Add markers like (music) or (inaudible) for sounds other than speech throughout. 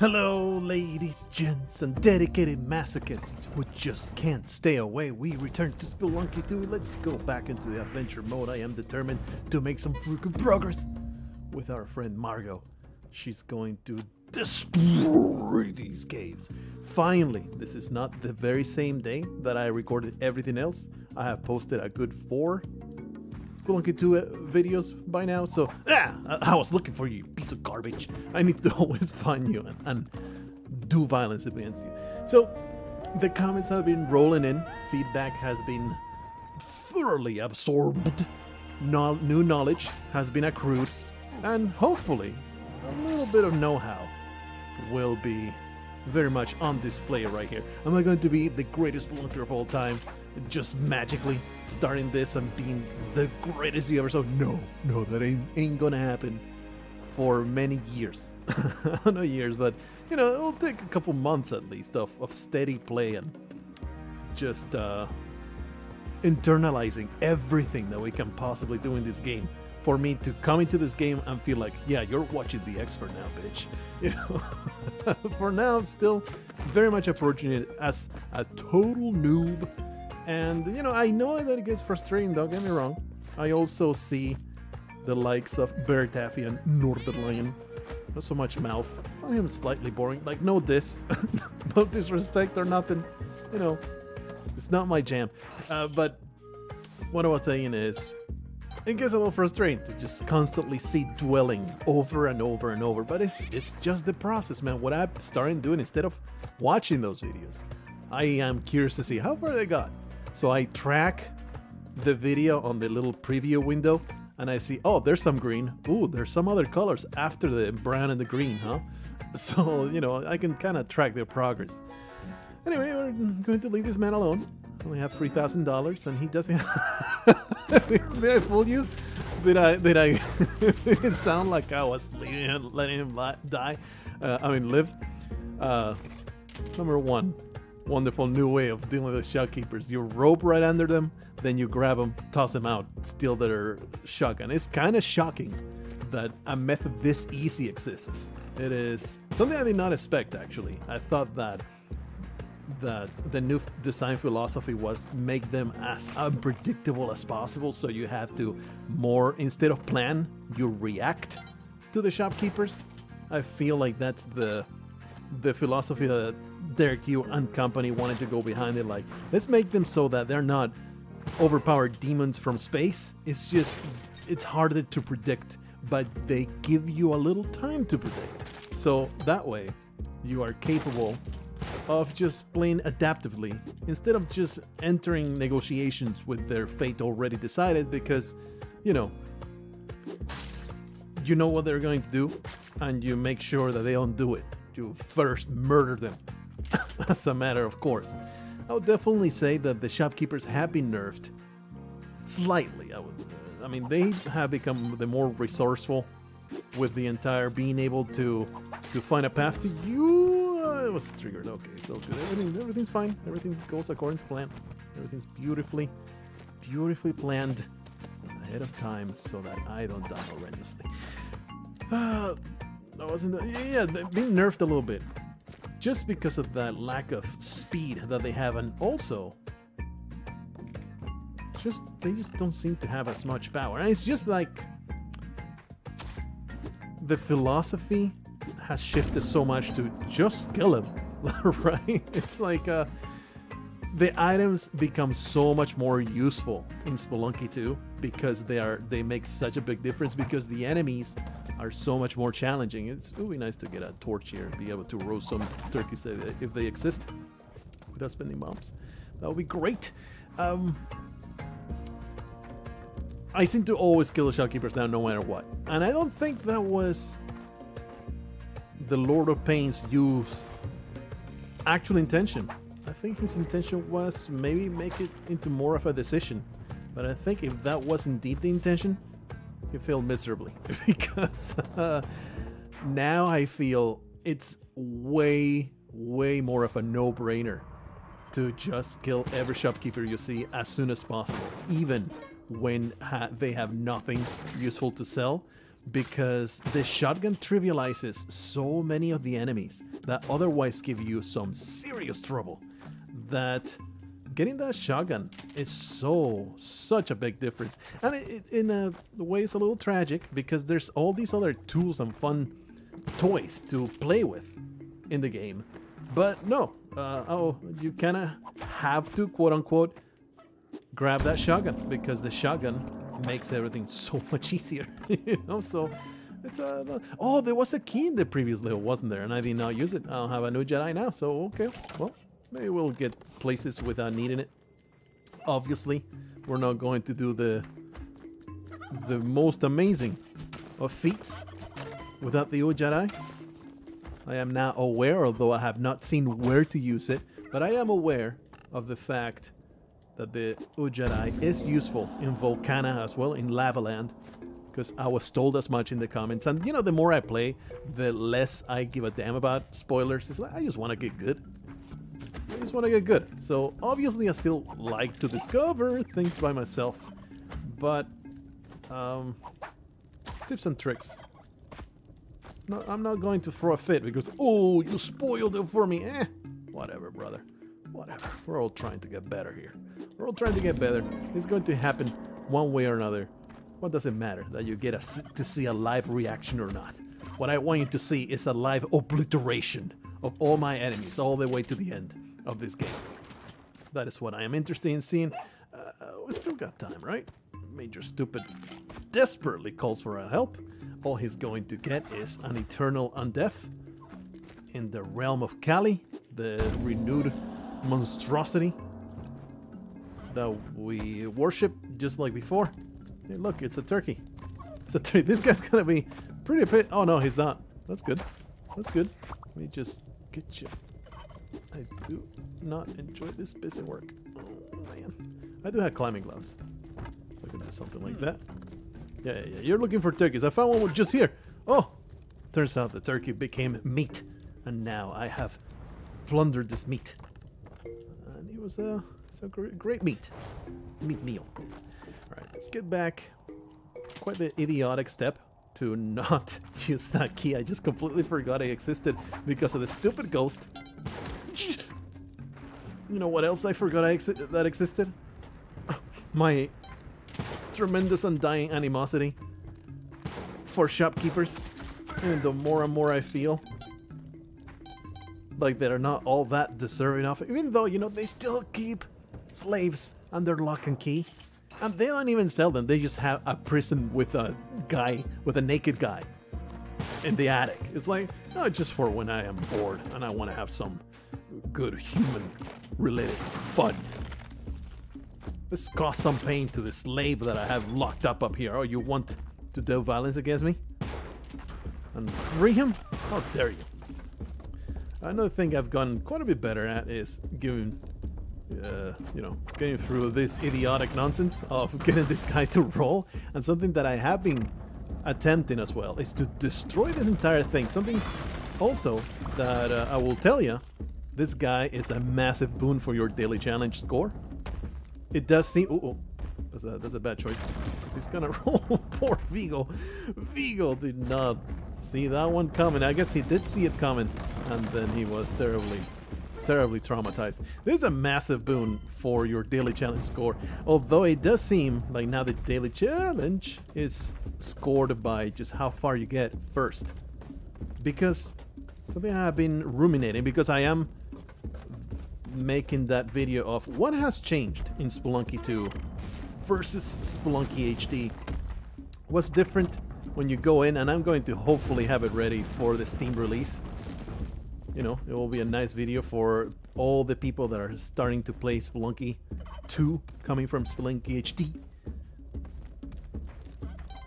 Hello, ladies, gents, and dedicated masochists who just can't stay away. We return to Spelunky 2. Let's go back into the adventure mode. I am determined to make some freaking progress with our friend Margot. She's going to destroy these caves. Finally, this is not the very same day that I recorded everything else. I have posted a good four Spelunky 2 uh, videos by now, so ah, I, I was looking for you, piece of garbage. I need to (laughs) always find you and, and do violence against you. So, the comments have been rolling in, feedback has been thoroughly absorbed, no, new knowledge has been accrued, and hopefully, a little bit of know how will be very much on display right here. Am I going to be the greatest spelunker of all time? Just magically starting this and being the greatest you ever saw? No, no, that ain't, ain't gonna happen for many years. (laughs) no years, but you know, it'll take a couple months at least of, of steady play and just uh, internalizing everything that we can possibly do in this game for me to come into this game and feel like, yeah, you're watching the expert now, bitch. (laughs) You know, (laughs) for now, I'm still very much approaching it as a total noob. And, you know, I know that it gets frustrating, don't get me wrong. I also see the likes of BaerTaffy and Norderlion. Not so much mouth. I find him slightly boring. Like, no diss. (laughs) no disrespect or nothing. You know, it's not my jam. Uh, but what I was saying is, it gets a little frustrating to just constantly see dwelling over and over and over. But it's it's just the process, man. What I'm starting doing instead of watching those videos, I am curious to see how far they got. So I track the video on the little preview window, and I see, oh, there's some green. Ooh, there's some other colors after the brown and the green, huh? (laughs) So you know, I can kind of track their progress. Anyway, we're going to leave this man alone. I only have three thousand dollars, and he doesn't. (laughs) did I fool you? Did I? Did I? it (laughs) sound like I was leaving him, letting him die? Uh, I mean, live. Uh, number one, wonderful new way of dealing with shopkeepers. You rope right under them, then you grab them, toss them out, steal their shotgun. It's kind of shocking that a method this easy exists. It is something I did not expect. Actually, I thought that that the new design philosophy was make them as unpredictable as possible so you have to more instead of plan you react to the shopkeepers i feel like that's the the philosophy that derek yu and company wanted to go behind it like let's make them so that they're not overpowered demons from space. It's just it's harder to predict but they give you a little time to predict. So that way you are capable of just playing adaptively instead of just entering negotiations with their fate already decided because, you know, you know what they're going to do and you make sure that they don't do it. You first murder them (laughs) as a matter of course. I would definitely say that the shopkeepers have been nerfed. Slightly. I would I mean they have become the more resourceful with the entire being able to to find a path to you. It was triggered. Okay so good. Everything everything's fine. Everything goes according to plan. Everything's beautifully beautifully planned ahead of time so that i don't die horrendously. (sighs) Uh, i wasn't yeah being nerfed a little bit just because of that lack of speed that they have and also just they just don't seem to have as much power and it's just like the philosophy has shifted so much to just kill him, (laughs) right? It's like uh, the items become so much more useful in Spelunky 2 because they are they make such a big difference because the enemies are so much more challenging. It's it would be nice to get a torch here and be able to roast some turkeys if they exist without spending bombs. That would be great. Um, I seem to always kill the shopkeepers now, no matter what. And I don't think that was the Lord of Pain's use actual intention. I think his intention was maybe make it into more of a decision. But I think if that was indeed the intention, he failed miserably (laughs) because uh, now I feel it's way, way more of a no-brainer to just kill every shopkeeper you see as soon as possible, even when ha- they have nothing useful to sell because the shotgun trivializes so many of the enemies that otherwise give you some serious trouble. That getting that shotgun is so such a big difference, and it, it, in a way it's a little tragic because there's all these other tools and fun toys to play with in the game. But no, uh, oh, you kind of have to quote unquote grab that shotgun because the shotgun makes everything (laughs) so much easier, (laughs) you know. So it's a oh, there was a key in the previous level, wasn't there? And I did not use it. I don't have a new Jedi now, so okay. Well, maybe we'll get places without uh, needing it. Obviously, we're not going to do the the most amazing of feats without the Jedi. I am now aware, although I have not seen where to use it, but I am aware of the fact that the Udjat Eye is useful in Volcana as well, in Lavaland, because I was told as much in the comments. And you know, the more I play, the less I give a damn about spoilers. It's like, I just want to get good. I just want to get good. So obviously I still like to discover things by myself, but um, tips and tricks. No, I'm not going to throw a fit because, oh, you spoiled it for me. Eh, whatever, brother. Whatever. We're all trying to get better here. We're all trying to get better. It's going to happen one way or another. What does it matter that you get a, to see a live reaction or not? What I want you to see is a live obliteration of all my enemies all the way to the end of this game. That is what I am interested in seeing. Uh, we still got time, right? Major Stupid desperately calls for help. All he's going to get is an eternal undeath in the realm of Kali, the renewed monstrosity that we worship just like before. Hey, look, it's a turkey. It's a turkey. (laughs) This guy's gonna be pretty. Oh no, he's not. That's good. That's good. Let me just get you. I do not enjoy this busy work. Oh man. I do have climbing gloves. So I can do something like that. Yeah, yeah, yeah. You're looking for turkeys. I found one just here. Oh! Turns out the turkey became meat. And now I have plundered this meat. And it was a, uh, a great, great meat. Meat meal. Alright, let's get back. Quite the idiotic step to not (laughs) use that key. I just completely forgot it existed because of the stupid ghost. You know what else I forgot I that existed? My tremendous undying animosity for shopkeepers. And the more and more I feel like they're not all that deserving of it, even though, you know, they still keep slaves under lock and key. And they don't even sell them, they just have a prison with a guy, with a naked guy in the attic. It's like, no, just for when I am bored and I want to have some good human related fun. This caused some pain to the slave that I have locked up up here. Oh, you want to do violence against me? And free him? How dare you? Another thing I've gotten quite a bit better at is giving, uh, you know, getting through this idiotic nonsense of (laughs) getting this guy to roll. And something that I have been attempting as well is to destroy this entire thing. Something also that uh, I will tell you, this guy is a massive boon for your daily challenge score. It does seem. Oh. That's a that's a bad choice. He's gonna (laughs) roll. Poor Vigo. Vigo did not see that one coming. I guess he did see it coming, and then he was terribly, terribly traumatized. This is a massive boon for your daily challenge score. Although it does seem like now the daily challenge is scored by just how far you get first. Because something I've been ruminating because I am making that video of what has changed in Spelunky 2 versus Spelunky HD. What's different when you go in, and I'm going to hopefully have it ready for the Steam release. You know, it will be a nice video for all the people that are starting to play Spelunky 2 coming from Spelunky HD.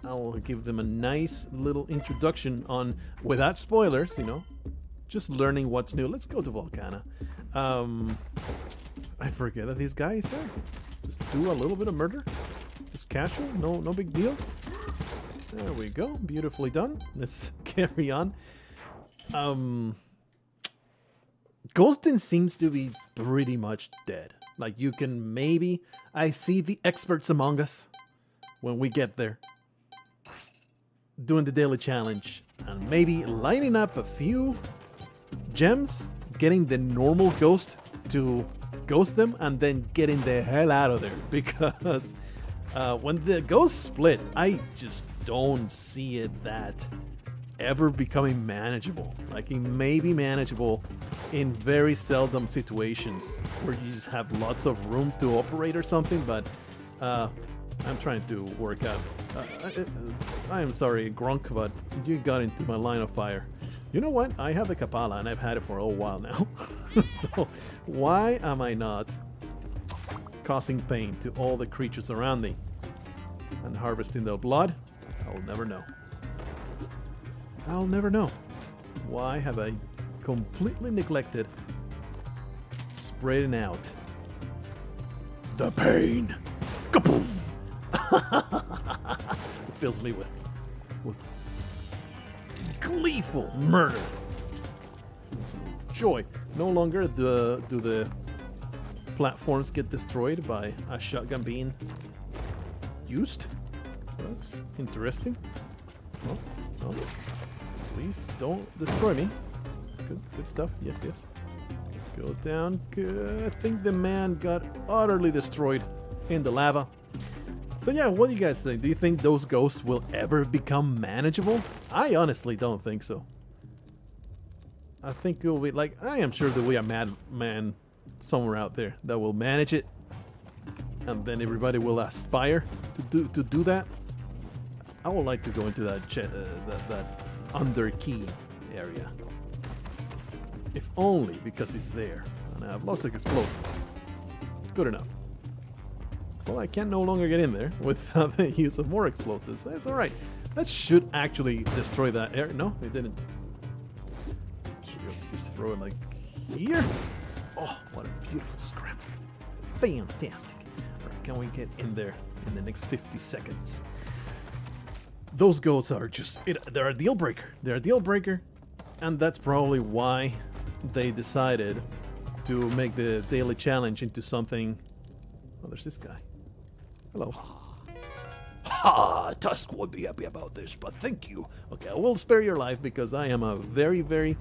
I'll give them a nice little introduction on, without spoilers, you know, just learning what's new. Let's go to Volcana. Um, I forget that these guys there. Just do a little bit of murder. Just casual, no, no big deal. There we go, beautifully done. (laughs) Let's carry on. Um, Golston seems to be pretty much dead. Like you can maybe, I see the experts among us when we get there. doing the daily challenge and maybe lining up a few gems, getting the normal ghost to ghost them, and then getting the hell out of there. (laughs) Because uh, when the ghosts split, I just don't see it that ever becoming manageable. Like it may be manageable in very seldom situations where you just have lots of room to operate or something, but uh, I'm trying to work out. Uh, I, I, am sorry, Grunk, but you got into my line of fire. You know what? I have the Kapala and I've had it for a while now. (laughs) so why am I not causing pain to all the creatures around me and harvesting their blood? I will never know. I'll never know. Why have I completely neglected spreading out the pain? (laughs) Kapoof! fills me with with gleeful murder. Joy. No longer the, do the platforms get destroyed by a shotgun being used. So that's interesting. Well, well, please don't destroy me. Good, good stuff. Yes, yes. Let's go down. Good. I think the man got utterly destroyed in the lava. So yeah, what do you guys think? Do you think those ghosts will ever become manageable? I honestly don't think so. I think it will be like I am sure there'll be a madman somewhere out there that will manage it, and then everybody will aspire to do to do that. I would like to go into that uh, that, that under key area, if only because it's there and I have lots of explosives. Good enough. Well, I can no longer get in there without (laughs) the use of more explosives. That's alright. That should actually destroy that area. No, it didn't. Should be able to just throw it like here. Oh, what a beautiful scrap. Fantastic. Alright, can we get in there in the next 50 seconds? Those goals are just, it, they're a deal breaker. They're a deal breaker. And that's probably why they decided to make the daily challenge into something. Oh, there's this guy. Hello. (sighs) Ha! Tusk would be happy about this, but thank you. Okay, I will spare your life because I am a very, very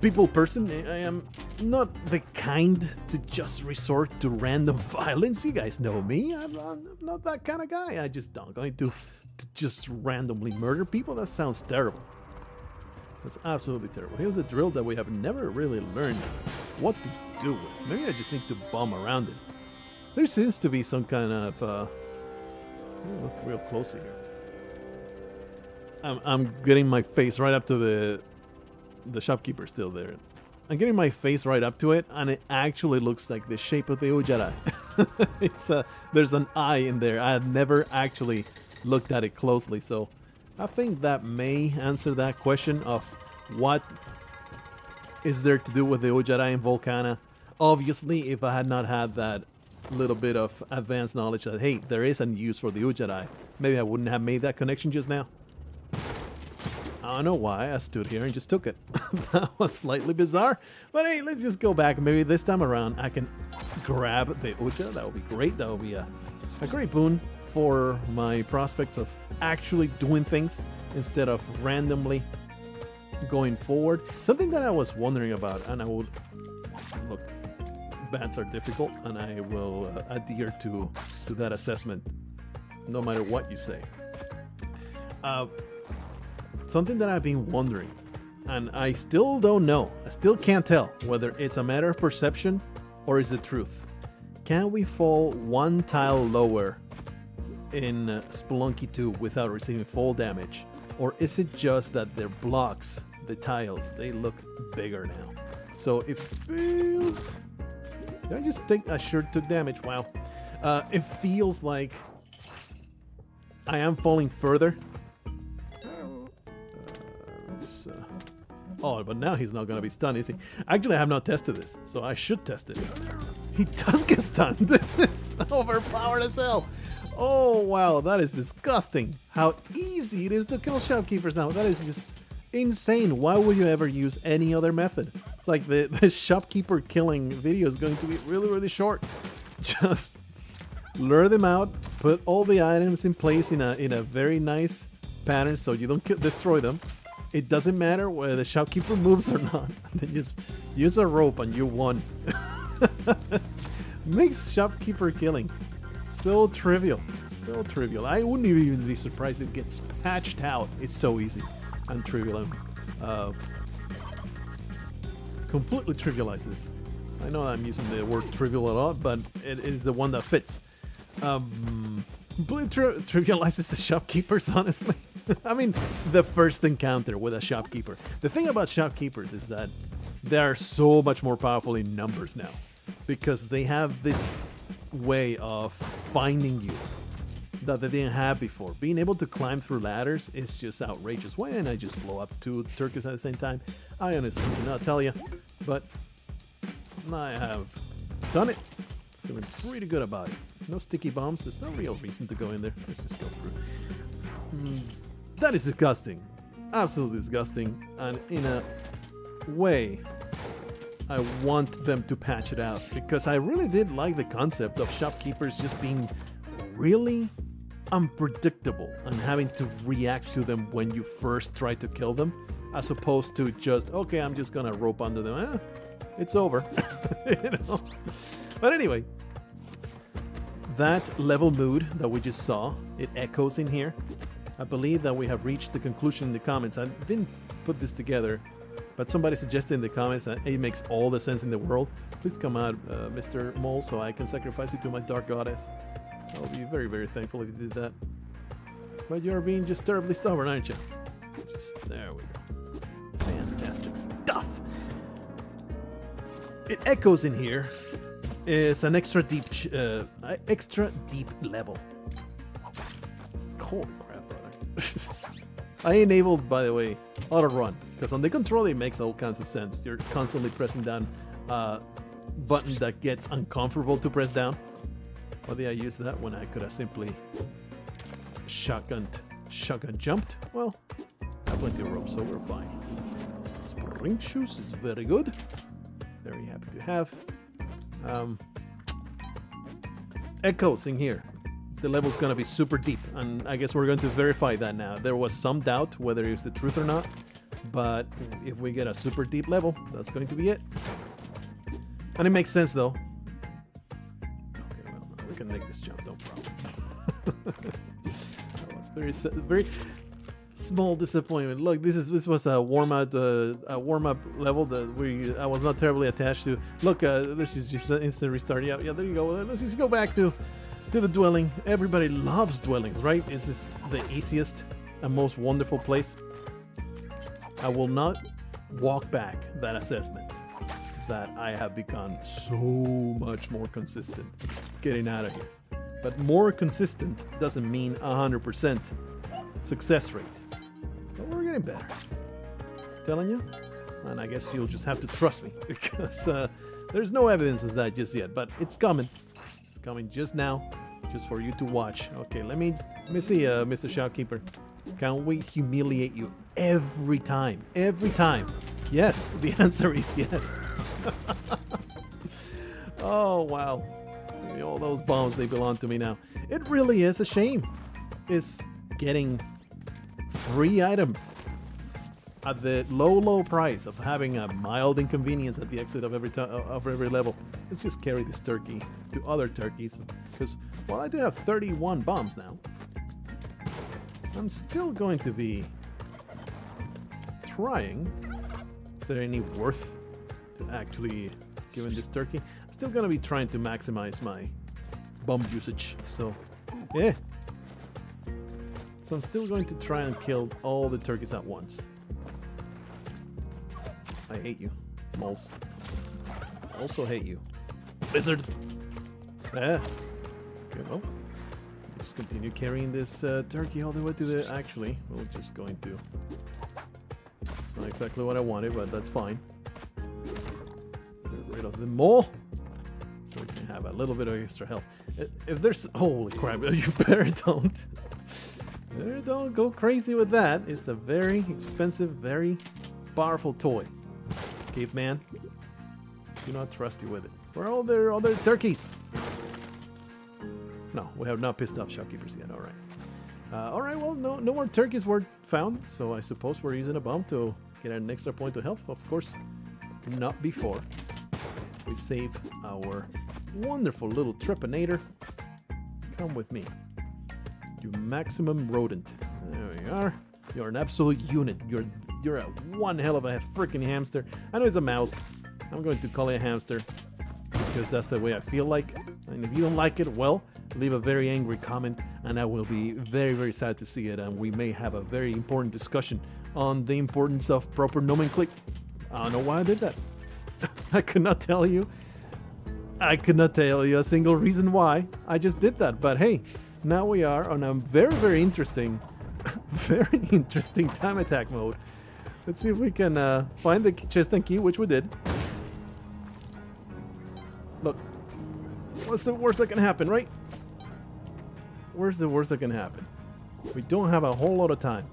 people person. I am not the kind to just resort to random (laughs) violence. You guys know me. I'm, I'm not that kind of guy. I just don't going to, to just randomly murder people. That sounds terrible. That's absolutely terrible. Here's a drill that we have never really learned what to do with. Maybe I just need to bomb around it. There seems to be some kind of. Uh, look real closely here. I'm, I'm getting my face right up to the the shopkeeper still there. I'm getting my face right up to it, and it actually looks like the shape of the Udjat Eye. (laughs) it's a, there's an eye in there. I had never actually looked at it closely, so I think that may answer that question of what is there to do with the Udjat Eye in Volcana. Obviously, if I had not had that little bit of advanced knowledge that, hey, there is a use for the Udjat Eye. Maybe I wouldn't have made that connection just now. I don't know why I stood here and just took it. (laughs) that was slightly bizarre. But hey, let's just go back. Maybe this time around I can grab the Uja. That would be great. That would be a, a great boon for my prospects of actually doing things instead of randomly going forward. Something that I was wondering about, and I would look bats are difficult, and I will uh, adhere to to that assessment, no matter what you say. Uh, something that I've been wondering, and I still don't know. I still can't tell whether it's a matter of perception or is it truth. Can we fall one tile lower in uh, Spelunky 2 without receiving fall damage? Or is it just that their blocks, the tiles, they look bigger now? So it feels did I just think I sure took damage? Wow. Uh, it feels like I am falling further. Uh, oh, but now he's not going to be stunned, is he? Actually, I have not tested this, so I should test it. He does get stunned. (laughs) This is overpowered as hell. Oh, wow, that is disgusting. How easy it is to kill shopkeepers now. That is just insane. Why would you ever use any other method? It's like the, (laughs) the shopkeeper killing video is going to be really, really short. (laughs) Just lure them out, put all the items in place in a in a very nice pattern so you don't ki- destroy them. It doesn't matter whether the shopkeeper moves or not. (laughs) Then just use a rope and you won. Makes shopkeeper killing so trivial. So trivial. I wouldn't even be surprised it gets patched out. It's so easy and trivial. Uh, completely trivializes. I know I'm using the word trivial a lot, but it is the one that fits. Um, completely tri- trivializes the shopkeepers, (laughs) honestly. I mean, the first encounter with a shopkeeper. The thing about shopkeepers is that they are so much more powerful in numbers now because they have this way of finding you that they didn't have before. Being able to climb through ladders is just outrageous. Why didn't I just blow up two turkeys at the same time? I honestly cannot tell you, but I have done it. Feeling pretty good about it. No sticky bombs. There's no real reason to go in there. Let's just go through. Mm, that is disgusting. Absolutely disgusting. And in a way, I want them to patch it out because I really did like the concept of shopkeepers just being really unpredictable and having to react to them when you first try to kill them, as opposed to just okay, I'm just gonna rope under them. Eh, it's over, (laughs) you know. But anyway, that level mood that we just saw, it echoes in here. I believe that we have reached the conclusion in the comments. I didn't put this together, but somebody suggested in the comments that it makes all the sense in the world. Please come out, uh, Mr. Mole, so I can sacrifice you to my dark goddess. I'll be very, very thankful if you did that. But you're being just terribly stubborn, aren't you? Just there we go. Fantastic stuff. It echoes in here. It's an extra deep, uh, extra deep level. Holy crap, brother! (laughs) I enabled, by the way, auto run because on the controller it makes all kinds of sense. You're constantly pressing down uh, button that gets uncomfortable to press down. Why did I use that when I could have simply shotgun shotgun jumped? Well, I have plenty of rope, so we're fine. Spring shoes is very good. Very happy to have. Um, echoes in here. The level's gonna be super deep, and I guess we're going to verify that now. There was some doubt whether it's the truth or not, but if we get a super deep level, that's going to be it. And it makes sense though. Make this jump, no problem. (laughs) that was very, very small disappointment. Look, this is this was a warm up uh, a warm up level that we I was not terribly attached to. Look, uh, this is just the instant restart. Yeah, yeah, there you go. Uh, Let's just go back to to the dwelling. Everybody loves dwellings, right? This is the easiest and most wonderful place. I will not walk back that assessment I have become so much more consistent getting out of here. But more consistent doesn't mean 100% success rate. But we're getting better. Telling you? And I guess you'll just have to trust me (laughs) because uh, there's no evidence of that just yet, but it's coming. It's coming just now, just for you to watch. Okay, let me let me see, uh, Mr. Shopkeeper. Can we humiliate you every time? Every time? Yes. (laughs) The answer is yes. (laughs) oh wow! All those bombs they belong to me now. It really is a shame. It's getting free items at the low, low price of having a mild inconvenience at the exit of every of every level. Let's just carry this turkey to other turkeys because while I do have 31 bombs now, I'm still going to be trying. Is there any worth to actually giving this turkey? I'm still gonna be trying to maximize my bomb usage. So, yeah. So I'm still going to try and kill all the turkeys at once. I hate you, moles. Also hate you, lizard. Yeah. Okay, well, just continue carrying this uh, turkey all the way to the. Actually, we're just going to. It's not exactly what I wanted, but that's fine. Rid of the mole, so we can have a little bit of extra health. If there's holy crap, (laughs) you better don't. Better don't go crazy with that. It's a very expensive, very powerful toy. Caveman, do not trust you with it. Where are all their other turkeys? No, we have not pissed off shopkeepers yet. All right. Uh, all right, well, no, no more turkeys were found, so I suppose we're using a bomb to get an extra point of health. Of course, not before we save our wonderful little trepanator. Come with me. You maximum rodent. There we are. You're an absolute unit. You're you're a one hell of a freaking hamster. I know it's a mouse. I'm going to call it a hamster because that's the way I feel like. And if you don't like it, well, leave a very angry comment and I will be very, very sad to see it. And we may have a very important discussion on the importance of proper nomenclature. I don't know why I did that. (laughs) I could not tell you. I could not tell you a single reason why. I just did that. But hey, now we are on a very, very interesting, (laughs) very interesting time attack mode. Let's see if we can uh, find the chest and key, which we did. Look, what's the worst that can happen, right? Where's the worst that can happen? We don't have a whole lot of time.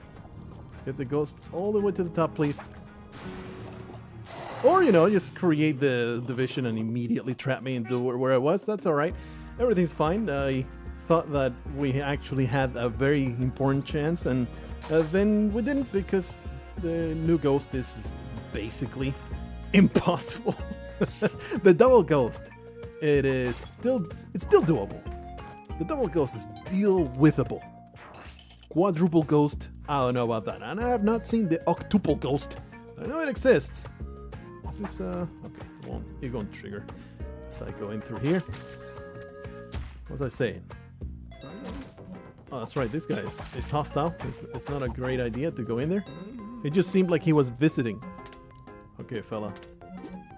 Get the ghost all the way to the top, please. Or, you know, just create the division and immediately trap me into where I was. That's alright. Everything's fine. I thought that we actually had a very important chance, and uh, then we didn't because the new ghost is basically (laughs) impossible. the double ghost, it is still it's still doable. The double ghost is deal withable. Quadruple ghost, I don't know about that. And I have not seen the octuple ghost. I know it exists. Is this uh okay, it won't it won't trigger. So I go in through here. What was I saying? Oh, that's right. This guy is, is hostile. It's, it's not a great idea to go in there. It just seemed like he was visiting. Okay, fella.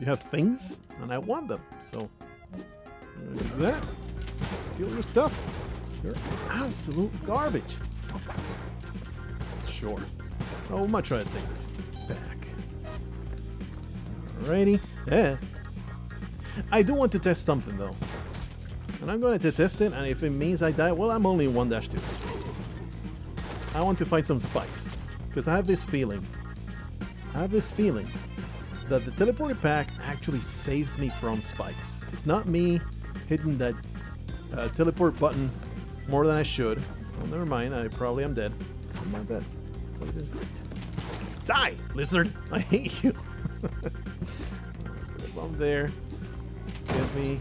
You have things, and I want them. So, that. Steal your stuff. You're absolute garbage. Sure. So, we might try to take this. Alrighty. Yeah. I do want to test something, though. And I'm going to test it, and if it means I die, well, I'm only 1-2. I want to fight some spikes. Because I have this feeling, I have this feeling that the teleporter pack actually saves me from spikes. It's not me hitting that uh, teleport button more than I should. Well, never mind, I probably am dead. I'm not dead, but it is great. Die, lizard! (laughs) I hate you! Bomb there. Give me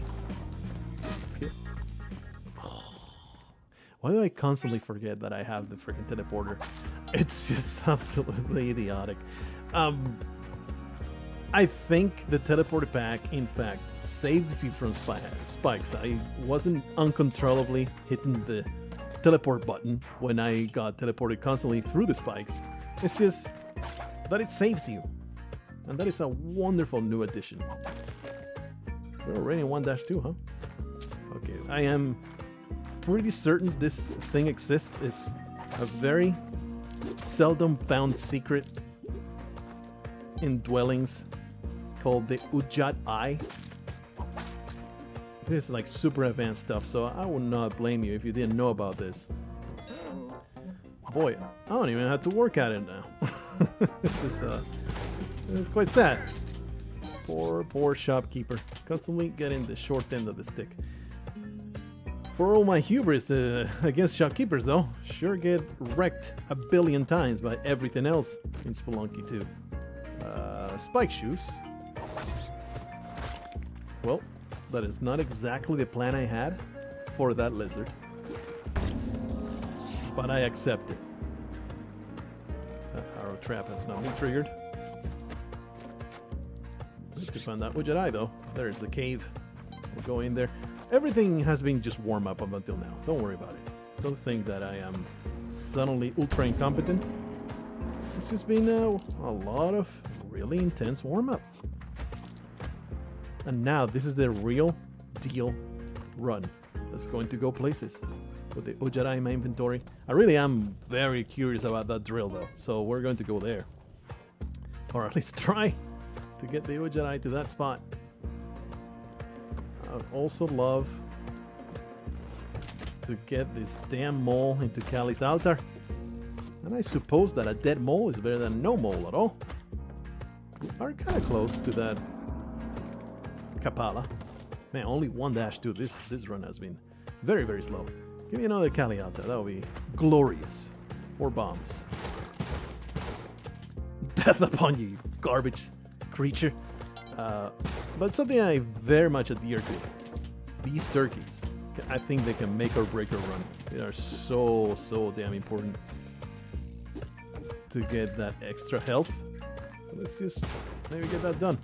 Why do I constantly forget that I have the freaking teleporter? It's just (laughs) absolutely idiotic. Um, I think the teleporter pack, in fact, saves you from spikes. I wasn't uncontrollably hitting the teleport button when I got teleported constantly through the spikes. It's just that it saves you. And that is a wonderful new addition. We're already in 1-2, huh? Okay, I am pretty certain this thing exists. It's a very seldom found secret in dwellings called the Udjat Eye. This is like super advanced stuff, so I would not blame you if you didn't know about this. Boy, I don't even have to work at it now. (laughs) this is uh, this is quite sad. Poor, poor shopkeeper, constantly getting the short end of the stick. For all my hubris uh, against shopkeepers, though, sure get wrecked a billion times by everything else in Spelunky 2. Uh, spike shoes. Well, that is not exactly the plan I had for that lizard. But I accept it. That arrow trap has not been triggered. Need to find out which eye though. There's the cave. We'll go in there. Everything has been just warm up up until now. Don't worry about it. Don't think that I am suddenly ultra incompetent. It's just been a, a lot of really intense warm up. And now this is the real deal run that's going to go places with the Udjat Eye in my inventory. I really am very curious about that drill though, so we're going to go there. Or at least (laughs) try to get the Udjat Eye to that spot. I'd also love to get this damn mole into Kali's altar. And I suppose that a dead mole is better than no mole at all. We are kind of close to that Kapala. Man, only one dash two. This this run has been very very slow. Give me another Kali altar. That would be glorious. Four bombs. (laughs) Death upon you garbage creature. Uh, but something I very much adhere to. These turkeys. I think they can make or break a run. They are so, so damn important to get that extra health. So let's just maybe get that done.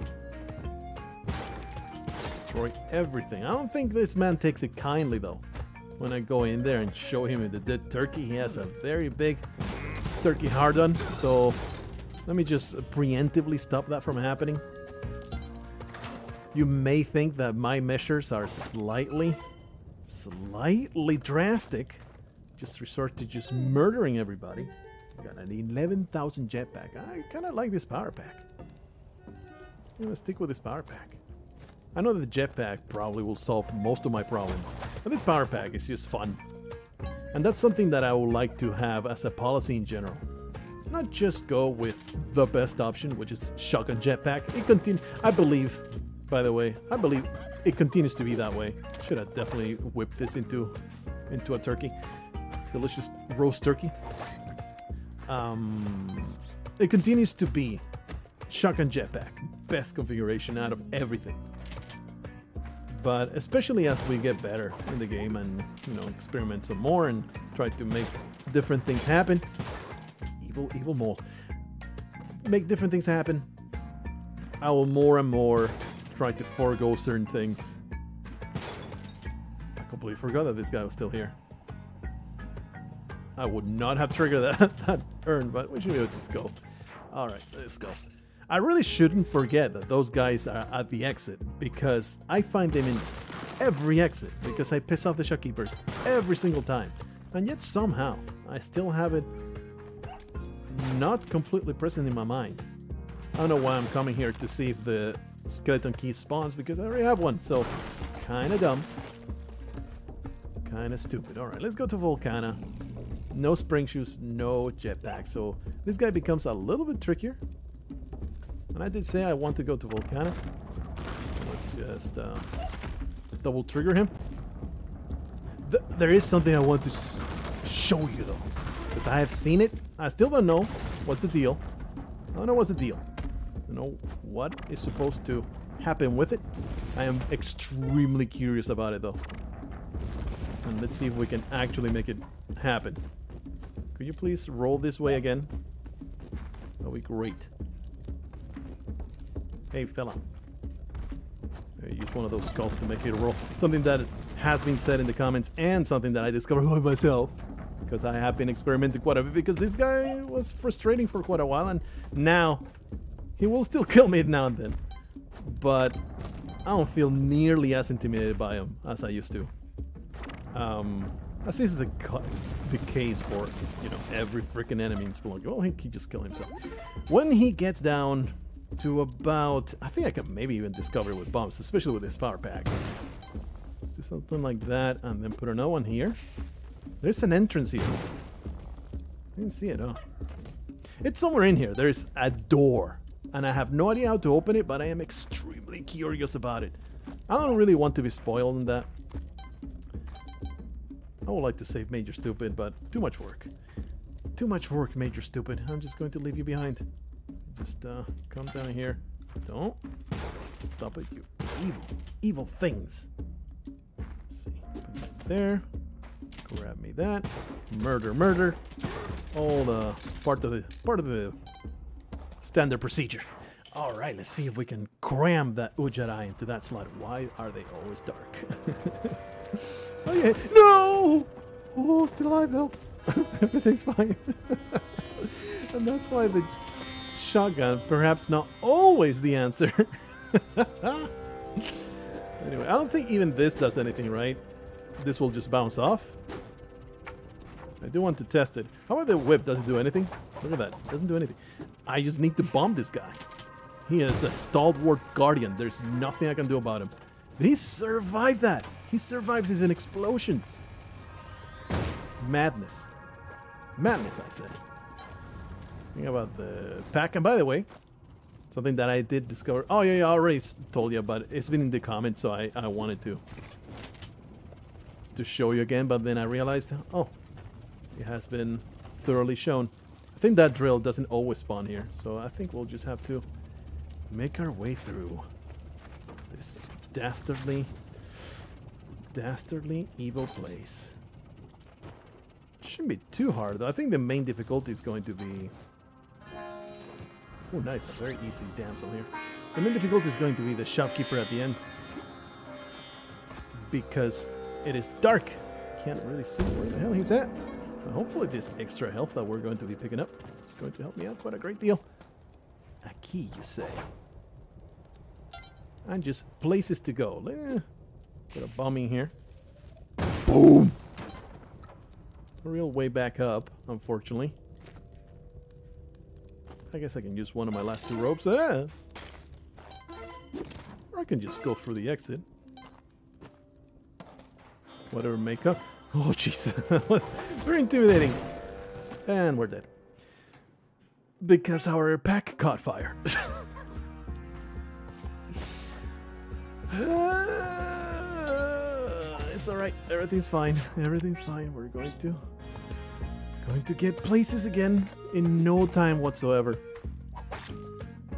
Destroy everything. I don't think this man takes it kindly though. When I go in there and show him the dead turkey, he has a very big turkey hard on. So let me just preemptively stop that from happening. You may think that my measures are slightly, slightly drastic. Just resort to just murdering everybody. Got an 11,000 jetpack. I kind of like this power pack. I'm gonna stick with this power pack. I know that the jetpack probably will solve most of my problems, but this power pack is just fun. And that's something that I would like to have as a policy in general. Not just go with the best option, which is shotgun jetpack. It continue. I believe by the way. I believe it continues to be that way. Should have definitely whipped this into into a turkey. Delicious roast turkey. Um, it continues to be shotgun jetpack. Best configuration out of everything. But especially as we get better in the game and you know experiment some more and try to make different things happen. Evil, evil mole. Make different things happen. I will more and more try to forego certain things. I completely forgot that this guy was still here. I would not have triggered that, (laughs) that turn, but we should be able to just go. Alright, let's go. I really shouldn't forget that those guys are at the exit because I find them in every exit because I piss off the shopkeepers every single time. And yet somehow I still have it not completely present in my mind. I don't know why I'm coming here to see if the skeleton key spawns because I already have one, so kinda dumb. Kinda stupid. Alright, let's go to Volcana. No spring shoes, no jetpack, so this guy becomes a little bit trickier. And I did say I want to go to Volcana. Let's just uh, double trigger him. Th there is something I want to show you though. Because I have seen it. I still don't know what's the deal. I don't know what's the deal You know what is supposed to happen with it. I am extremely curious about it though. And let's see if we can actually make it happen. Could you please roll this way again? That'll be great. Hey fella. Use one of those skulls to make it roll. Something that has been said in the comments and something that I discovered (laughs) by myself because I have been experimenting quite a bit because this guy was frustrating for quite a while and now he will still kill me now and then. But I don't feel nearly as intimidated by him as I used to. Um, as is the the case for you know every freaking enemy in Spelunky. Well, he can just kill himself. When he gets down to about, I think I can maybe even discover with bombs, especially with this power pack. Let's do something like that, and then put another one here. There's an entrance here. I didn't see it, huh? It's somewhere in here. There's a door and I have no idea how to open it, but I am extremely curious about it. I don't really want to be spoiled in that. I would like to save Major Stupid, but too much work. Too much work, Major Stupid. I'm just going to leave you behind. Just uh, come down here. Don't. Stop it, you evil, evil things. Let's see, there. Grab me that. Murder, murder. All the part of the part of the Standard procedure. All right, let's see if we can cram that Udjat Eye into that slot. Why are they always dark? (laughs) oh yeah, no! Oh, still alive though. (laughs) Everything's fine. (laughs) and that's why the shotgun, perhaps not always the answer. anyway, I don't think even this does anything, right? This will just bounce off. I do want to test it. How about the whip? Does it do anything? Look at that. Doesn't do anything. I just need to bomb this guy. He is a stalwart guardian. There's nothing I can do about him. He survived that. He survives even explosions. Madness. Madness, I said. Think about the pack. And by the way, something that I did discover. Oh, yeah, yeah, I already told you, but it's been in the comments, so I, I wanted to to show you again, but then I realized, oh, it has been thoroughly shown. I think that drill doesn't always spawn here, so I think we'll just have to make our way through this dastardly, dastardly evil place. Shouldn't be too hard, though. I think the main difficulty is going to be... Oh, nice. A very easy damsel here. The main difficulty is going to be the shopkeeper at the end. Because it is dark. Can't really see where the hell he's at. Hopefully this extra health that we're going to be picking up is going to help me out quite a great deal. A key, you say? And just places to go. Eh, Get a bombing here. Boom! A real way back up, unfortunately. I guess I can use one of my last two ropes. Ah! Or I can just go through the exit. Whatever makeup. Oh, jeez. (laughs) Very intimidating. And we're dead. Because our pack caught fire. (laughs) it's alright. Everything's fine. Everything's fine. We're going to going to get places again in no time whatsoever.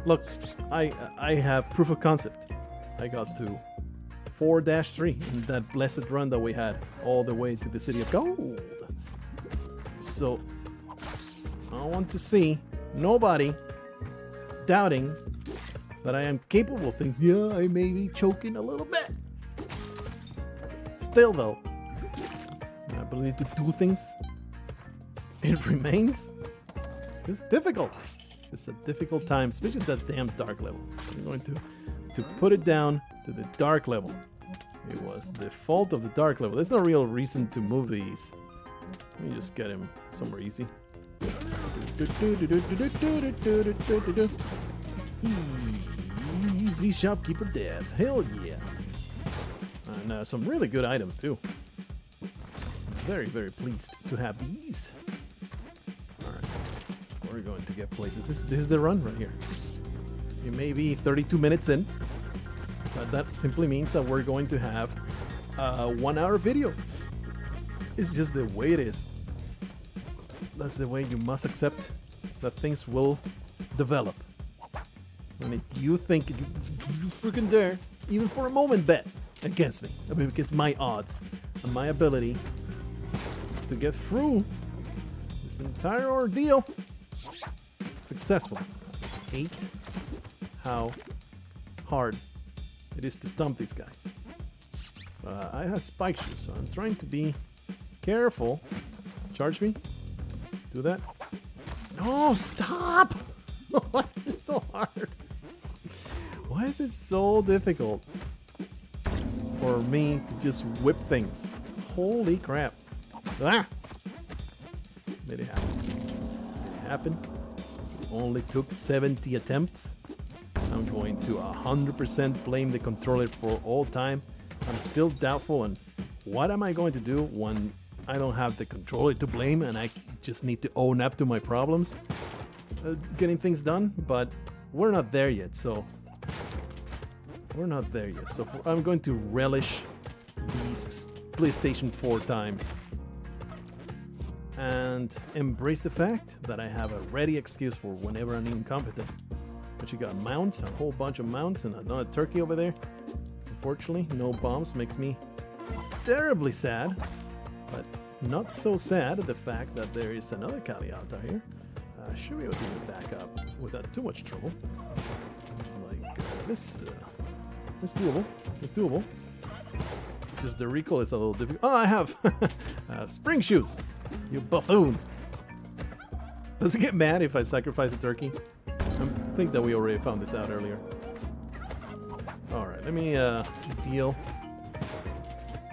Look, I I have proof of concept. I got to 4-3 in that blessed run that we had all the way to the city of gold. So I want to see nobody doubting that I am capable of things. Yeah, I may be choking a little bit. Still though, my ability to do things, it (laughs) remains. It's just difficult. It's just a difficult time, especially that damn dark level. I'm going to to put it down to the dark level. It was the fault of the dark level. There's no real reason to move these. Let me just get him somewhere easy. Easy shopkeeper death. Hell yeah. And uh, some really good items too. Very, very pleased to have these. Alright. We're going to get places. This, this is the run right here. It may be 32 minutes in, but that simply means that we're going to have a one hour video. It's just the way it is. That's the way you must accept that things will develop. And if you think you, you freaking dare, even for a moment, bet against me, I mean, against my odds and my ability to get through this entire ordeal successful. Eight. how hard it is to stump these guys. Uh, I have spike shoes, so I'm trying to be careful. Charge me. Do that. No, stop! (laughs) Why is it so hard? Why is it so difficult for me to just whip things? Holy crap. Ah! Made it happen. Made it happen. Only took 70 attempts. I'm going to 100% blame the controller for all time. I'm still doubtful on what am I going to do when I don't have the controller to blame and I just need to own up to my problems uh, getting things done, but we're not there yet, so we're not there yet. So I'm going to relish these PlayStation 4 times and embrace the fact that I have a ready excuse for whenever I'm incompetent. But you got mounts, a whole bunch of mounts, and another turkey over there. Unfortunately, no bombs makes me terribly sad, but not so sad at the fact that there is another Kali altar here. Uh, should be able to back up without too much trouble. Like uh, this, uh, this doable. It's doable. It's just the recoil is a little difficult. Oh, I have (laughs) uh, spring shoes. You buffoon. Does it get mad if I sacrifice a turkey? Think that we already found this out earlier. Alright, let me uh, deal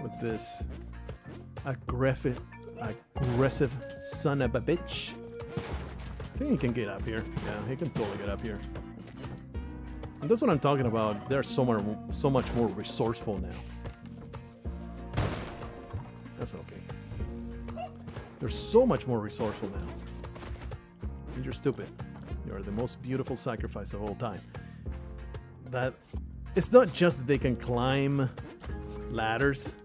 with this aggressive, aggressive son of a bitch. I think he can get up here. Yeah, he can totally get up here. And that's what I'm talking about. They're so much, so much more resourceful now. That's okay. They're so much more resourceful now. And you're stupid. You are the most beautiful sacrifice of all time. That it's not just that they can climb ladders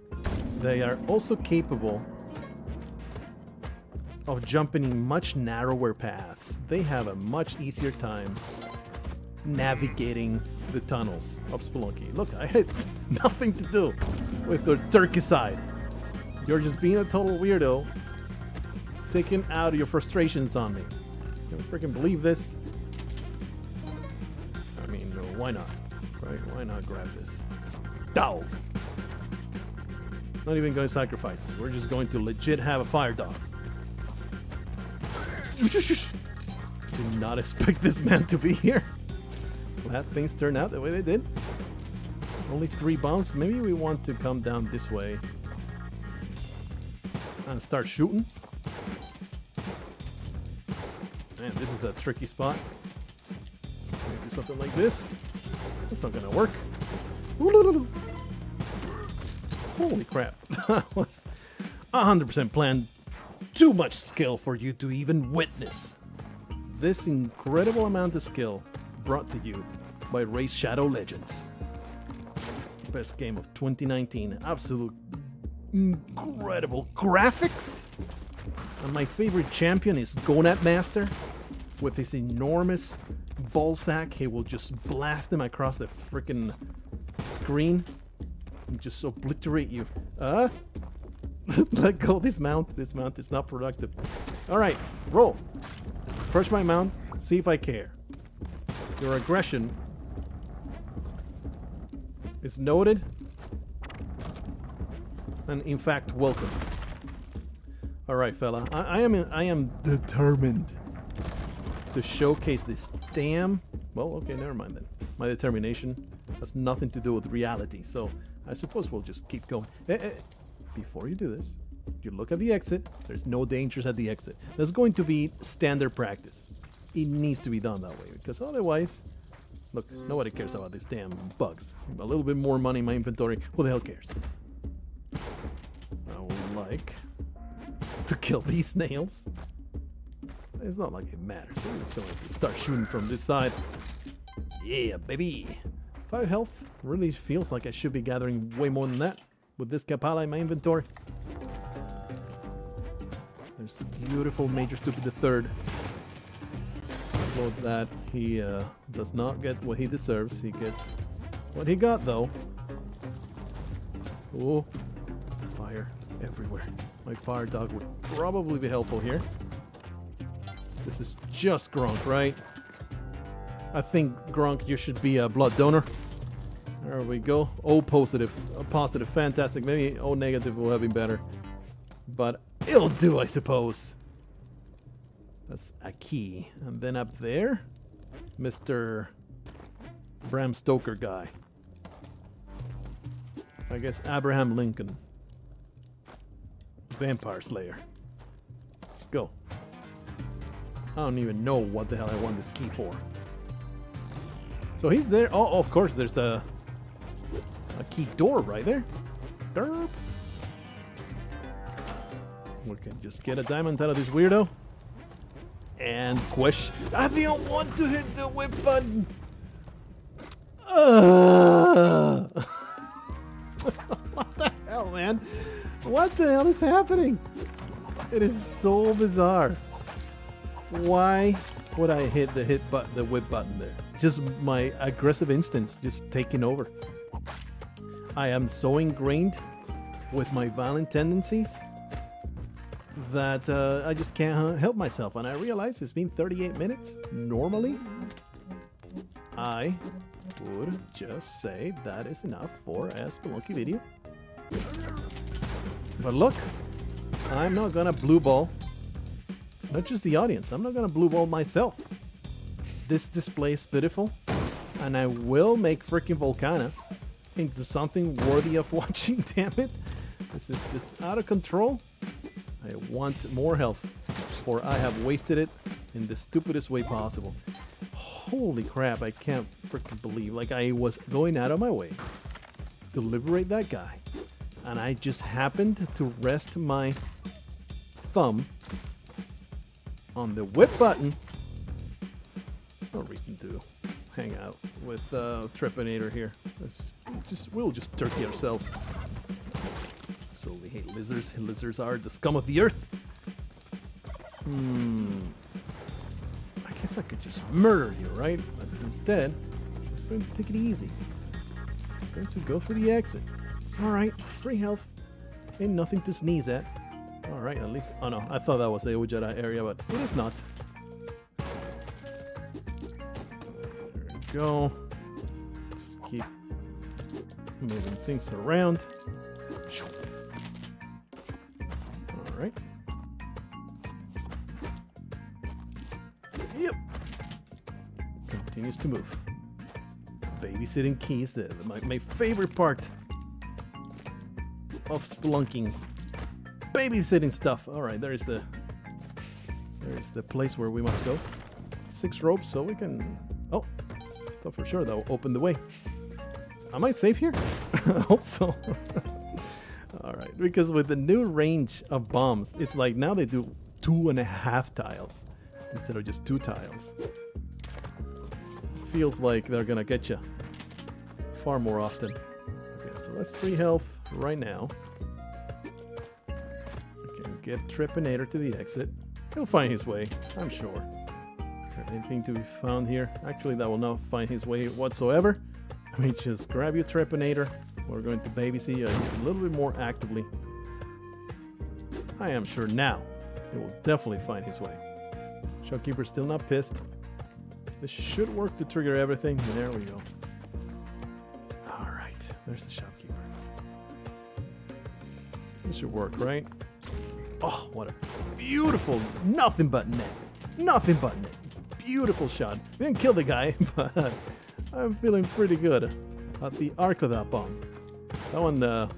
they are also capable of jumping in much narrower paths. They have a much easier time navigating the tunnels of Spelunky. Look, I had (laughs) nothing to do with the turkey side. You're just being a total weirdo, taking out your frustrations on me. Can you freaking believe this? I mean, why not? Right? Why not grab this? Dog! Not even going to sacrifice it. We're just going to legit have a fire dog. Did not expect this man to be here. Glad things turned out the way they did. Only three bombs. Maybe we want to come down this way and start shooting. This is a tricky spot. Do something like this. That's not gonna work. Holy crap. (laughs) that was 100% planned. Too much skill for you to even witness. This incredible amount of skill brought to you by Raid Shadow Legends. Best game of 2019. Absolute incredible graphics. And my favorite champion is Gonad Master. With his enormous ball sack, he will just blast them across the freaking screen and just obliterate you. Uh? (laughs) Let go this mount. This mount is not productive. Alright, roll. Crush my mount. See if I care. Your aggression is noted and in fact welcome. All right, fella. I, I am I am determined to showcase this damn. Well, okay, never mind then. My determination has nothing to do with reality, so I suppose we'll just keep going. Eh, eh, before you do this, you look at the exit. There's no dangers at the exit. That's going to be standard practice. It needs to be done that way because otherwise, look, nobody cares about these damn bugs. A little bit more money in my inventory. Who the hell cares? I would like to kill these (laughs) snails. It's not like it matters. I'm just to start shooting from this side. Yeah, baby. Five health really feels like I should be gathering way more than that with this Kapala in my inventory. There's the beautiful Major Stupid the Third. Note that he uh, does not get what he deserves. He gets what he got though. Oh, fire everywhere. My fire dog would probably be helpful here. This is just Gronk, right? I think Gronk, you should be a blood donor. There we go. O positive. O positive. Fantastic. Maybe O negative will have been better. But it'll do, I suppose. That's a key. And then up there, Mr. Bram Stoker guy. I guess Abraham Lincoln. Vampire Slayer. Let's go. I don't even know what the hell I want this key for. So he's there. Oh, of course, there's a a key door right there. Derp. We can just get a diamond out of this weirdo. And question. I don't want to hit the whip button. Uh. (laughs) what the hell, man? What the hell is happening? It is so bizarre. Why would I hit the hit button, the whip button there? Just my aggressive instincts just taking over. I am so ingrained with my violent tendencies that uh, I just can't help myself. And I realize it's been 38 minutes. Normally, I would just say that is enough for a Spelunky video. But look, I'm not gonna blue ball. Not just the audience, I'm not gonna blue ball myself. This display is pitiful, and I will make freaking Volcana into something worthy of (laughs) watching, damn it. This is just out of control. I want more health, for I have wasted it in the stupidest way possible. Holy crap, I can't freaking believe. Like, I was going out of my way to liberate that guy, and I just happened to rest my thumb on the whip button. There's no reason to hang out with uh, Trepanator here. Let's just, just, we'll just turkey ourselves. absolutely hate lizards. Lizards are the scum of the earth. Hmm. I guess I could just murder you, right? But instead, I'm just going to take it easy. I'm going to go for the exit. It's alright. Free health. Ain't nothing to sneeze at. Alright, at least. Oh no, I thought that was the Udjat area, but it is not. There we go. Just keep moving things around. Alright. Yep. Continues to move. Babysitting keys, the, my, my favorite part of spelunking. Babysitting stuff. Alright, there's the there's the place where we must go. Six ropes so we can Oh, thought for sure that will open the way. Am I safe here? I (laughs) hope so. (laughs) Alright, because with the new range of bombs, it's like now they do two and a half tiles instead of just two tiles. Feels like they're gonna get you far more often. Okay, so that's three health right now. Get Trepanator to the exit. He'll find his way, I'm sure. Anything to be found here? Actually, that will not find his way whatsoever. Let me just grab your Trepanator. We're going to babysit you a little bit more actively. I am sure now it will definitely find his way. Shopkeeper's still not pissed. This should work to trigger everything. There we go. Alright, there's the shopkeeper. This should work, right? Oh, what a beautiful, nothing but net. Nothing but net. Beautiful shot. Didn't kill the guy, (laughs) but I'm feeling pretty good at the arc of that bomb. That one uh,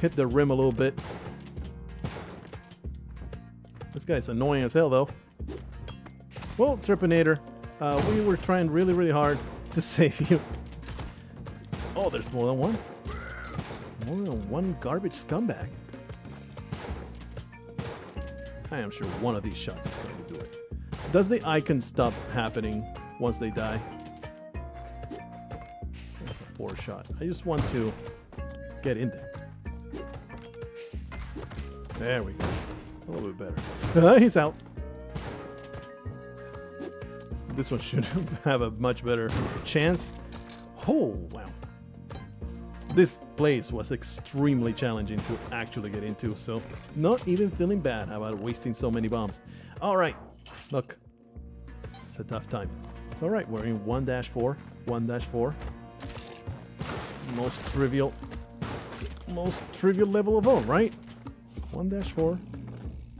hit the rim a little bit. This guy's annoying as hell, though. Well, Trepanator, uh, we were trying really, really hard to (laughs) save you. Oh, there's more than one. More than one garbage scumbag. I am sure one of these shots is going to do it. Does the icon stop happening once they die? That's a poor shot. I just want to get in there. There we go. A little bit better. Uh, he's out. This one should (laughs) have a much better chance. Oh, wow. This place was extremely challenging to actually get into, so not even feeling bad about wasting so many bombs. All right, look, it's a tough time. It's all right, we're in 1-4, 1-4. Most trivial, most trivial level of all, right? 1-4,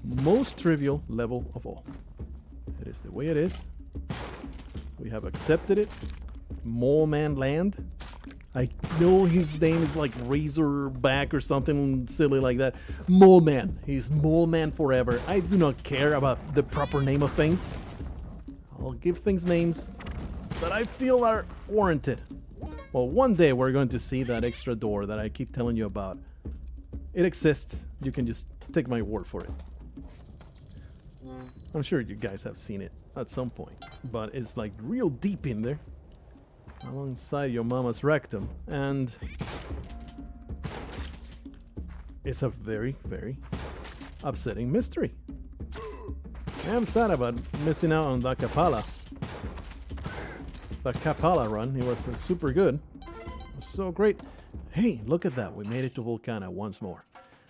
most trivial level of all. It is the way it is. We have accepted it. Mole Man Land. I know his name is like Razorback or something silly like that. Mole Man. He's Mole Man forever. I do not care about the proper name of things. I'll give things names that I feel are warranted. Well, one day we're going to see that extra door that I keep telling you about. It exists. You can just take my word for it. I'm sure you guys have seen it at some point, but it's like real deep in there alongside your mama's rectum and it's a very very upsetting mystery. I am sad about missing out on the Kapala. The Kapala run it was uh, super good. Was so great. Hey look at that. We made it to volcana once more.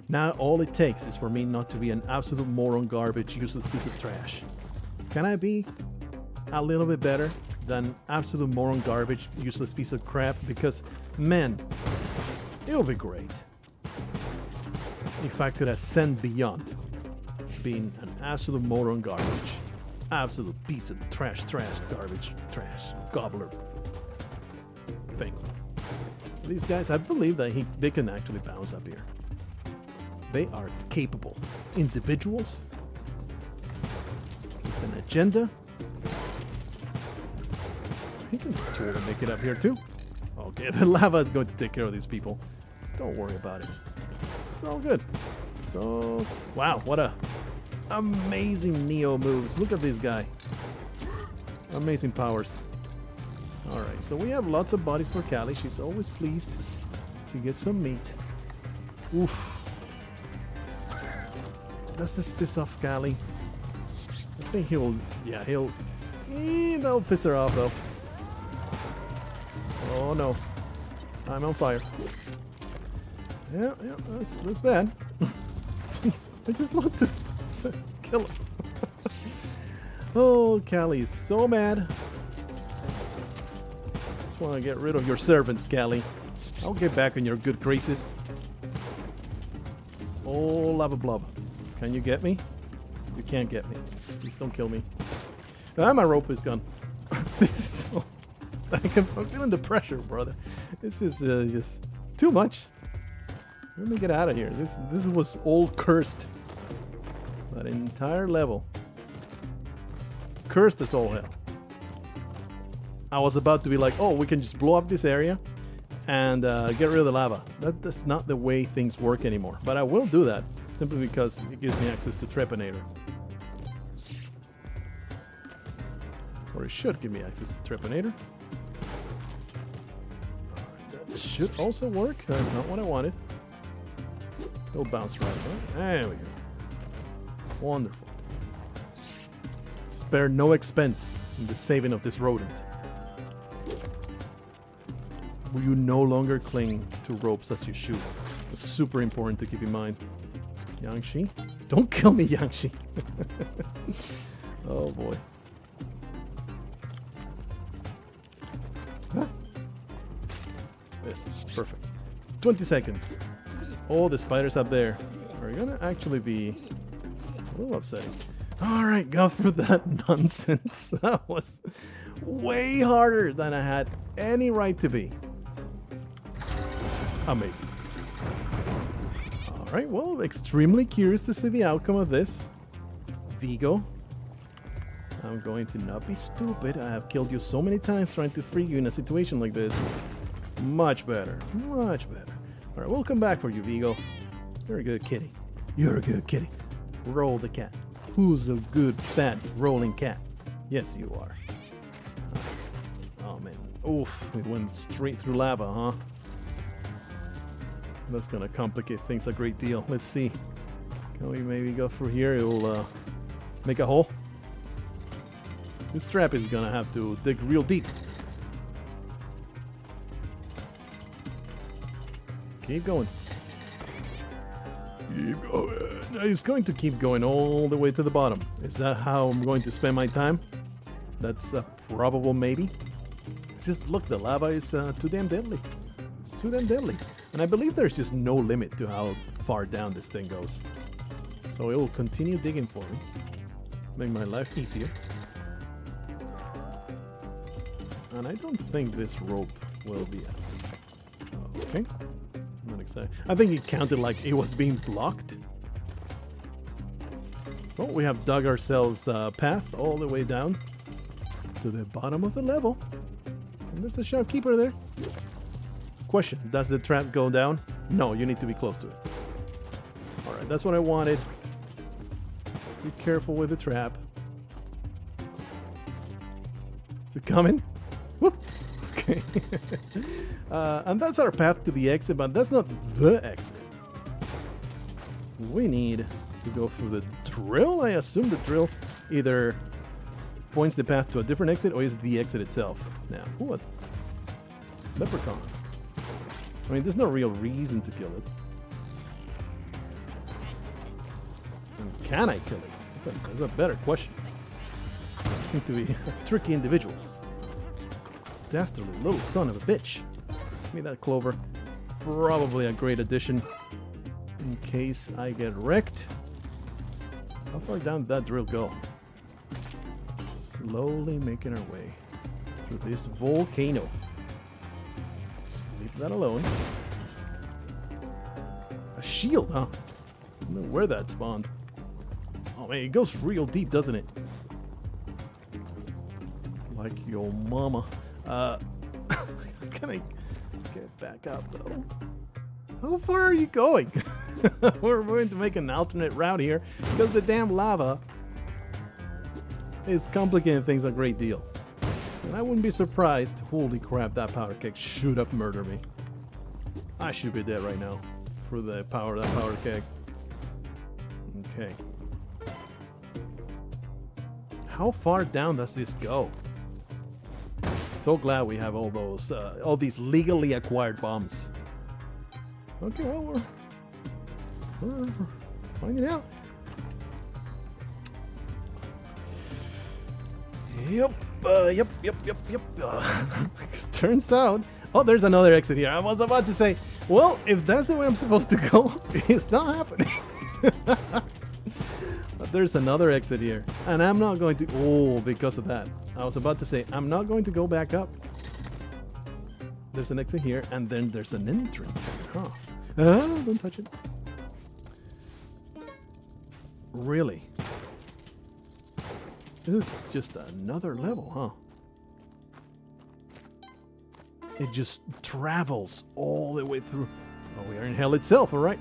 Now all it takes is for me not to be an absolute moron garbage useless piece of trash. Can i be a little bit better than absolute moron garbage, useless piece of crap because, man, it would be great if I could ascend beyond being an absolute moron garbage, absolute piece of trash, trash, garbage, trash, gobbler thing. These guys, I believe that he, they can actually bounce up here. They are capable individuals with an agenda he can totally make it up here too. Okay, (laughs) the lava is going to take care of these people. Don't worry about it. So good. So wow, what a amazing Neo moves. Look at this guy. Amazing powers. Alright, so we have lots of bodies for Kali. She's always pleased to get some meat. Oof. does this piss off Kali? I think he'll, yeah, he'll, eh, that'll piss her off though. No, I'm on fire. Yeah, yeah, that's, that's bad. Please, (laughs) I just want to (laughs) kill him. (laughs) oh, Kali's so mad. Just want to get rid of your servants, Kali. I'll get back on your good graces. Oh, lava blob. Can you get me? You can't get me. Please don't kill me. Ah, my rope is gone. this is (laughs) I'm, feeling the pressure, brother. This is uh, just too much. Let me get out of here. This this was all cursed. That entire level. Cursed as all hell. I was about to be like, oh, we can just blow up this area and uh, get rid of the lava. That, that's not the way things work anymore. But I will do that simply because it gives me access to Trepanator. Or it should give me access to Trepanator. Should also work. Uh, That's not what I wanted. It'll bounce right there. There we go. Wonderful. Spare no expense in the saving of this rodent. Will you no longer cling to ropes as you shoot? It's super important to keep in mind. Yangshi? Don't kill me, (laughs) Yangshi. (laughs) oh boy. Huh? Yes, perfect. 20 seconds. Oh, the spiders up there are gonna actually be a little upsetting. Alright, go for that (laughs) nonsense. (laughs) That was way harder than I had any right to be. Amazing. Alright, well, extremely curious to see the outcome of this. Vigo. I'm going to not be stupid. I have killed you so many times trying to free you in a situation like this. Much better. Much better. Alright, we'll come back for you, Vigo. You're a good kitty. You're a good kitty. Roll the cat. Who's a good, fat, rolling cat? Yes, you are. Oh, man. Oof, we went straight through lava, huh? That's gonna complicate things a great deal. Let's see. Can we maybe go through here? It will uh, make a hole. This trap is gonna have to dig real deep. Keep going. Keep going. It's going to keep going all the way to the bottom. Is that how I'm going to spend my time? That's a probable maybe. It's just look, the lava is uh, too damn deadly. It's too damn deadly. And I believe there's just no limit to how far down this thing goes. So it will continue digging for me. Make my life (laughs) easier. And I don't think this rope will be out. Okay. Not excited. I think it counted like it was being blocked. Well, we have dug ourselves a path all the way down to the bottom of the level. And there's a shopkeeper there. Question, does the trap go down? No, you need to be close to it. Alright, that's what I wanted. Be careful with the trap. Is it coming? Whoop. (laughs) Okay. Uh, and that's our path to the exit, but that's not the exit. We need to go through the drill. I assume the drill either points the path to a different exit or is the exit itself. Now, what? Leprechaun. I mean, there's no real reason to kill it. And can I kill it? That's a, that's a better question. They seem to be (laughs) tricky individuals. Dastardly little son of a bitch. Me that clover. Probably a great addition in case I get wrecked. How far down did that drill go? Slowly making our way through this volcano. Just leave that alone. A shield, huh? I don't know where that spawned. Oh man, it goes real deep, doesn't it? Like your mama. Uh, (laughs) can I back up though? How far are you going? (laughs) We're going to make an alternate route here because the damn lava is complicating things a great deal. And I wouldn't be surprised. Holy crap, that powder keg should have murdered me. I should be dead right now for the power that powder keg. Okay. How far down does this go? So glad we have all those, uh, all these legally acquired bombs. Okay, well, we're, we're finding out. Yep, uh, yep, yep, yep, yep. Uh, (laughs) turns out, oh, there's another exit here. I was about to say, well, if that's the way I'm supposed to go, (laughs) it's not happening. (laughs) there's another exit here, and I'm not going to. Oh, because of that, I was about to say I'm not going to go back up. There's an exit here, and then there's an entrance. Huh? Ah, don't touch it. Really? This is just another level, huh? It just travels all the way through. Oh, we are in hell itself, alright?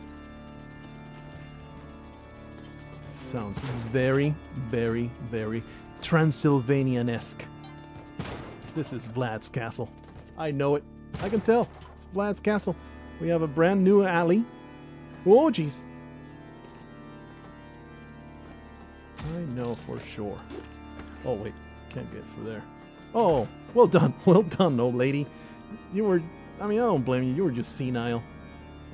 Sounds very, very, very Transylvanian esque. This is Vlad's castle. I know it. I can tell. It's Vlad's castle. We have a brand new alley. Oh, jeez. I know for sure. Oh, wait. Can't get through there. Oh, well done. (laughs) Well done, old lady. You were. I mean, I don't blame you. You were just senile.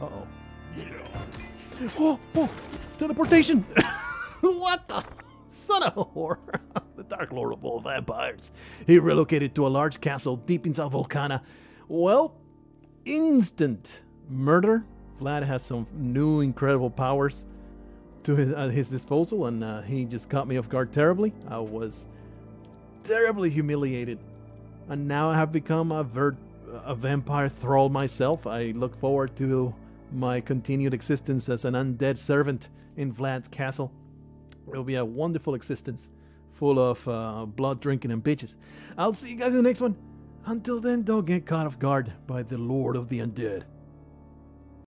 Uh oh. (gasps) Oh, oh! Teleportation! (laughs) (laughs) what the? (laughs) Son of a whore! (laughs) the Dark Lord of all vampires. He relocated to a large castle deep inside Volcana. Well, instant murder. Vlad has some new incredible powers to his, at his disposal, and uh, he just caught me off guard terribly. I was terribly humiliated, and now I have become a, ver- a vampire thrall myself. I look forward to my continued existence as an undead servant in Vlad's castle. It'll be a wonderful existence, full of uh, blood drinking and bitches. I'll see you guys in the next one. Until then, don't get caught off guard by the Lord of the Undead.